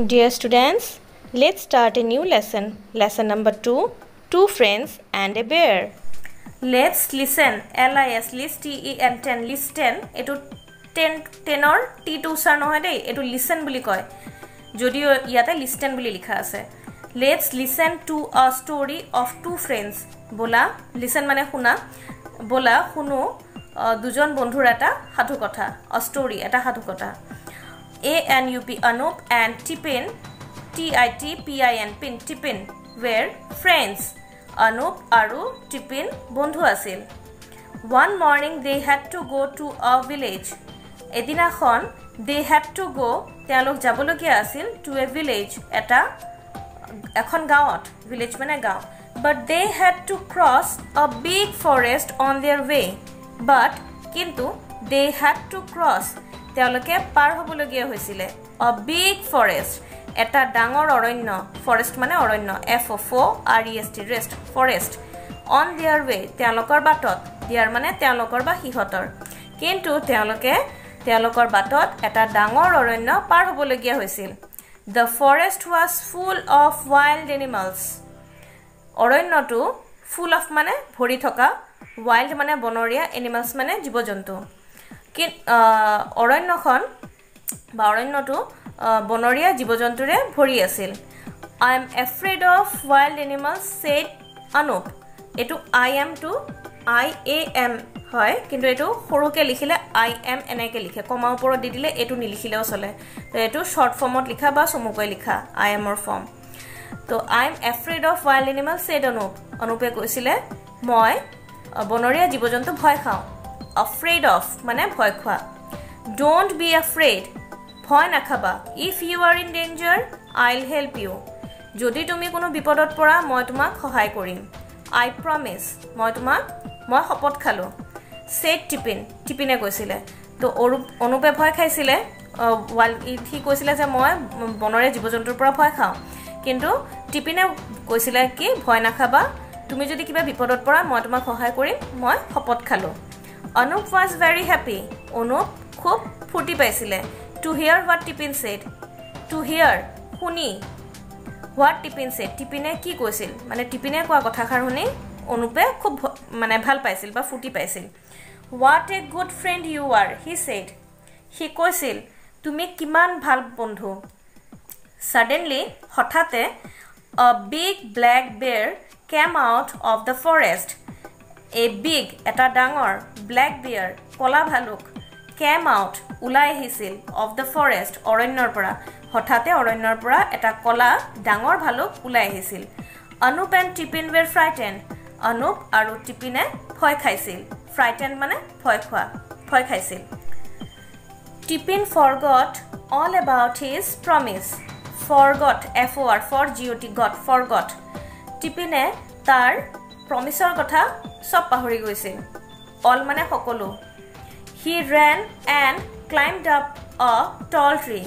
Dear students, let's start a new lesson. Lesson number 2 Two Friends and a Bear. Let's listen. L I S list T E N 10 listen. এইটো ten টেনৰ T two চাৰ নহয় দেই এইটো listen বুলি কয় যদিও ইয়াতে লিষ্টেন বুলি লিখা আছে let's listen to a story of two friends বোলা লিচেন মানে শুনা বোলা শুনো দুজন বন্ধুৰ এটা সাধু কথা অ ষ্টৰি এটা সাধু Tipin T I T P I N pin Tipin were friends Anup আৰু টিপিন বন্ধু আছিল one morning they had to go' to a village এদিনাখন দে হেড টু গ' তেওঁলোক যাবলগীয়া আছিল টু এ ভিলেজ এটা এখন গাঁৱত ভিলেজ মানে গাঁও. But they had to cross a big forest on their way but কিন্তু দে হেড টু ক্ৰছ তেওঁলোকে পাৰ হ'বলগীয়া হৈছিলে। অ বিগ ফৰেষ্ট এটা ডাঙৰ অৰণ্য ফৰেষ্ট মানে অৰণ্য F O' R E S T rest forest on their way তেওঁলোকৰ বাটত দিয়াৰ মানে তেওঁলোকৰ বা সিহঁতৰ। কিন্তু তেওঁলোকে তেওঁলোকৰ বাটত এটা ডাঙৰ অৰণ্য পাৰ হ'বলগীয়া হৈছিল। The forest was full of wild animals অৰণ্যটো full of মানে ভৰি থকা ৱাইল্ড মানে বনৰীয়া এনিমেলছ মানে জীৱ জন্তু অৰণ্যখন বা অৰণ্যটো বনৰীয়া জীৱ জন্তুৰে ভৰি আছিল। I am afraid of wild animals said Anup এইটো আই এমটো আই এ এম হয় কিন্তু এইটো সৰুকৈ লিখিলে আই এম এনেকৈ লিখে। কমাৰ ওপৰত দি দিলে এইটো নিলিখিলেও চলে। তো এইটো শ্বৰ্ট ফৰ্মত লিখা বা চমুকৈ লিখা আই এমৰ ফৰ্ম তো I am afraid of wild animal said Anup অনুপে কৈছিলে মই বনৰীয়া জীৱ জন্তু ভয় খাওঁ। অফ্ৰেড অফ মানে ভয় খোৱা। ডোণ্ট বি এফ্ৰেড ভয় নাখাবা। If you are in danger I'll help you যদি তুমি কোনো বিপদত পৰা মই তোমাক সহায় কৰিম। আই প্ৰমিছ মই তোমাক মই শপত খালোঁ। ছেট টিপিন টিপিনে কৈছিলে। তো অৰূপ অনুপে ভয় খাইছিলে। ৱাল সি কৈছিলে যে মই বনৰীয়া জীৱ জন্তুৰ পৰা ভয় খাওঁ। কিন্তু টিপিনে কৈছিলে কি ভয় নাখাবা। তুমি যদি কিবা বিপদত পৰা মই তোমাক সহায় কৰিম মই শপত খালোঁ। Anup was very happy Anup খুব ফূৰ্তি পাইছিলে to hear what Tipin said to hear শুনি হোৱাট টিপিন ছেট টিপিনে কি কৈছিল? মানে টিপিনে কোৱা কথাষাৰ শুনি অনুপে খুব মানে ভাল পাইছিল বা ফূৰ্তি পাইছিল। What a good friend you are he said সি কৈছিল তুমি কিমান ভাল বন্ধু। ছাডেনলি হঠাতে a big black bear came out of the forest a big এটা ডাঙৰ ব্লেক বিয়াৰ কলা ভালুক কেম আউট ওলাই আহিছিল অফ দ্য ফৰেষ্ট অৰণ্যৰ পৰা। হঠাতে অৰণ্যৰ পৰা এটা কলা ডাঙৰ ভালুক ওলাই আহিছিল। Anup and Tipin were frighten Anup আৰু টিপিনে ভয় খাইছিল। ফ্ৰাইটেন মানে ভয় খোৱা ভয় খাইছিল। Tipin forgot all about his promise forgot F O' R for G O' T got forgot টিপিনে তাৰ প্ৰমিছৰ কথা চব পাহৰি গৈছিল। অল মানে সকলো। He ran and climbed up a tall tree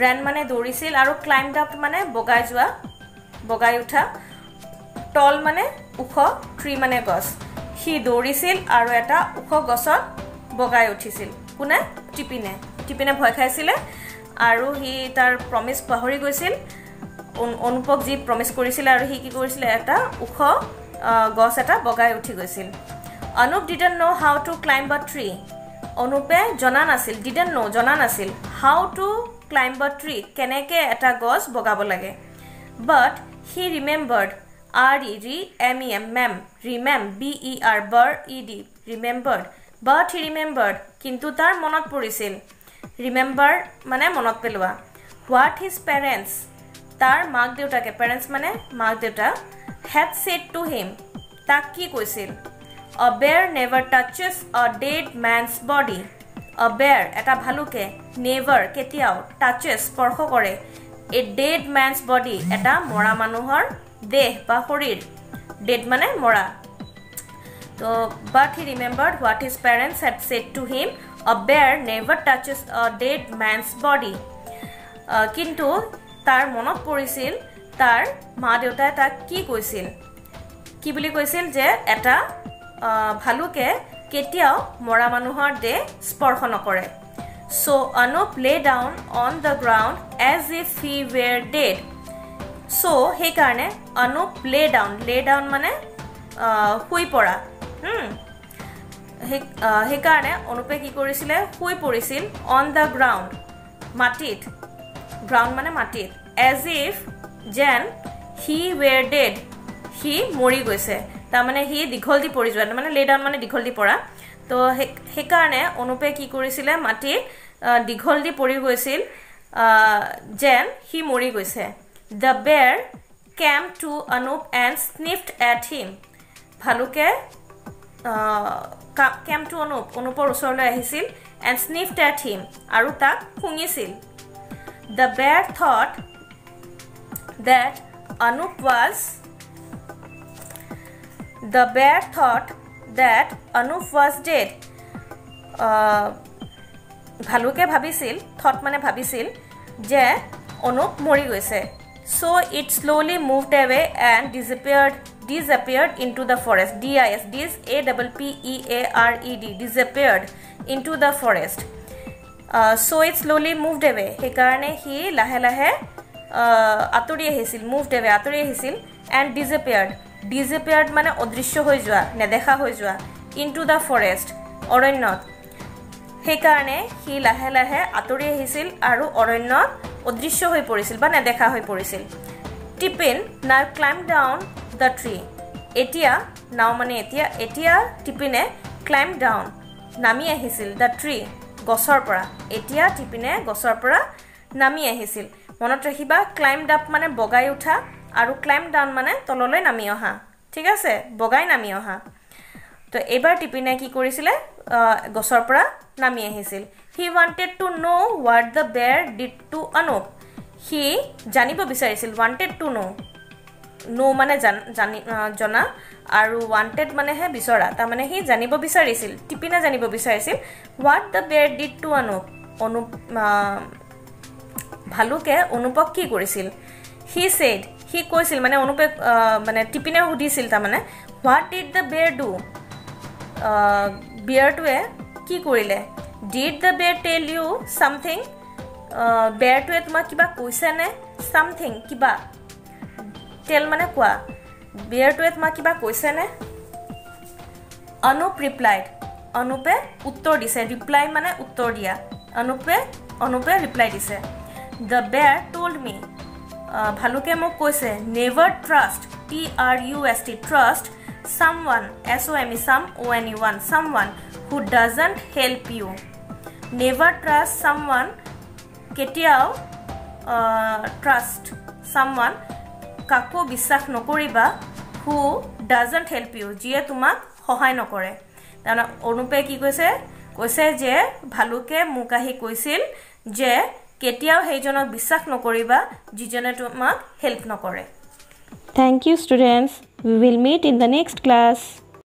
ran মানে দৌৰিছিল আৰু ক্লাইম্ড আপ মানে বগাই যোৱা বগাই উঠা। টল মানে ওখ ট্ৰি মানে গছ। সি দৌৰিছিল আৰু এটা ওখ গছত বগাই উঠিছিল। কোনে? টিপিনে। টিপিনে ভয় খাইছিলে আৰু সি তাৰ প্ৰমিছ পাহৰি গৈছিল। অনুপক যি প্ৰমিছ কৰিছিলে আৰু সি কি কৰিছিলে এটা ওখ গছ এটা বগাই উঠি গৈছিল। Anup didn't know' how to climb a tree অনুপে জনা নাছিল ডিডেন ন' জনা নাছিল how to climb a tree কেনেকৈ এটা গছ বগাব লাগে but he remembered R E re M E M mem remem B E R ber E D remembered but he remembered কিন্তু তাৰ মনত পৰিছিল ৰিমেম্বাৰ মানে মনত পেলোৱা হোৱাট হিজ পেৰেণ্টছ তাৰ মাক দেউতাকে পেৰেণ্টছ মানে মাক দেউতা হেড ছেট টু হিম তাক কি কৈছিল a bear never touches a dead man's body a bear এটা ভালুকে নেভাৰ কেতিয়াও টাচেছ স্পৰ্শ কৰে। এ ডেড মেনছ বডি এটা মৰা মানুহৰ দেহ বা শৰীৰ। ডেড মানে মৰা। তো but he remembered what his parents had said to him a bear never touches a dead man's body কিন্তু তাৰ মনত পৰিছিল তাৰ মা দেউতাই তাক কি কৈছিল? কি বুলি কৈছিল যে এটা ভালুকে কেতিয়াও মৰা মানুহৰ দেহ স্পৰ্শ নকৰে। So' Anup lay down on the ground as if he were dead so' সেইকাৰণে Anup lay down lay down মানে শুই পৰা। সেইকাৰণে অনুপে কি কৰিছিলে? শুই পৰিছিল অন দ্য গ্ৰাউণ্ড মাটিত। গ্ৰাউণ্ড মানে মাটিত। এজ ইফ যেন হি ৱেৰ ডেড সি মৰি গৈছে। তাৰমানে সি দীঘলটি পৰি যোৱা মানে লে ডাউন মানে দীঘলটি পৰা। তো সেইকাৰণে অনুপে কি কৰিছিলে মাটিত দীঘলটি পৰি গৈছিল যেন সি মৰি গৈছে। The bear came to Anup and sniffed at him ভালুকে came to Anup অনুপৰ ওচৰলৈ আহিছিল এণ্ড স্নিফ্ট এট হিম আৰু তাক শুঙিছিল the bear thought that Anup was the bear thought that Anup was dead ভালুকে ভাবিছিল থট মানে ভাবিছিল যে অনুপ মৰি গৈছে। So' it slowly moved away and disappeared disappeared into the forest D I S dis A double P E A R E D disappeared into the forest so' it slowly moved away সেইকাৰণে সি লাহে লাহে আঁতৰি আহিছিল moved away আঁতৰি আহিছিল and ডিজএপিয়াৰ্ড ডিজএপিয়াৰ্ড মানে অদৃশ্য হৈ যোৱা নেদেখা হৈ যোৱা ইন টু দ্য ফৰেষ্ট অৰণ্যত। সেইকাৰণে সি লাহে লাহে আঁতৰি আহিছিল আৰু অৰণ্যত অদৃশ্য হৈ পৰিছিল বা নেদেখা হৈ পৰিছিল। টিপিন নাও ক্লাইম্ব ডাউন দ্য ট্ৰী এতিয়া নাও মানে এতিয়া এতিয়া টিপিনে ক্লাইম্ব ডাউন নামি আহিছিল দ্য ট্ৰী গছৰ পৰা। এতিয়া টিপিনে গছৰ পৰা নামি আহিছিল। মনত ৰাখিবা ক্লাইম্ব আপ মানে বগাই উঠা আৰু ক্লাইম্ব ডাউন মানে তললৈ নামি অহা। ঠিক আছে? বগাই নামি অহা। তো এইবাৰ টিপিনে কি কৰিছিলে? গছৰ পৰা নামি আহিছিল। He wanted to know' what the bear did to Anup সি জানিব বিচাৰিছিল। ৱান্টেড টু ন' ন' মানে জানি জনা আৰু ৱান্টেড মানেহে বিচৰা। তাৰমানে সি জানিব বিচাৰিছিল। টিপিনে জানিব বিচাৰিছিল what the bear did to Anup Anup ভালুকে অনুপক কি কৰিছিল? সি ছেইড সি কৈছিল মানে অনুপে মানে টিপিনে সুধিছিল তাৰমানে what did the bear do বিয়াৰটোৱে কি কৰিলে? ডিড দ্য বেৰ টেল ইউ ছামথিং বেৰটোৱে তোমাক কিবা কৈছেনে ছামথিং কিবা টেল মানে কোৱা। বিয়াৰটোৱে তোমাক কিবা কৈছেনে অনুপ ৰিপ্লাইড অনুপে উত্তৰ দিছে। ৰিপ্লাই মানে উত্তৰ দিয়া। অনুপে অনুপে ৰিপ্লাই দিছে। দ্য বেৰ টল্ড মি ভালুকে মোক কৈছে never trust T R U S T trust someone S O' M E some O' N E one someone who doesn't help you never trust someone কেতিয়াও trust someone কাকো বিশ্বাস নকৰিবা হু doesn't help U যিয়ে তোমাক সহায় নকৰে। তাৰমানে অনুপে কি কৈছে? কৈছে যে ভালুকে মোক আহি কৈছিল যে কেতিয়াও সেইজনক বিশ্বাস নকৰিবা যিজনে তোমাক হেল্প নকৰে Thank you, students. We will meet in the next class.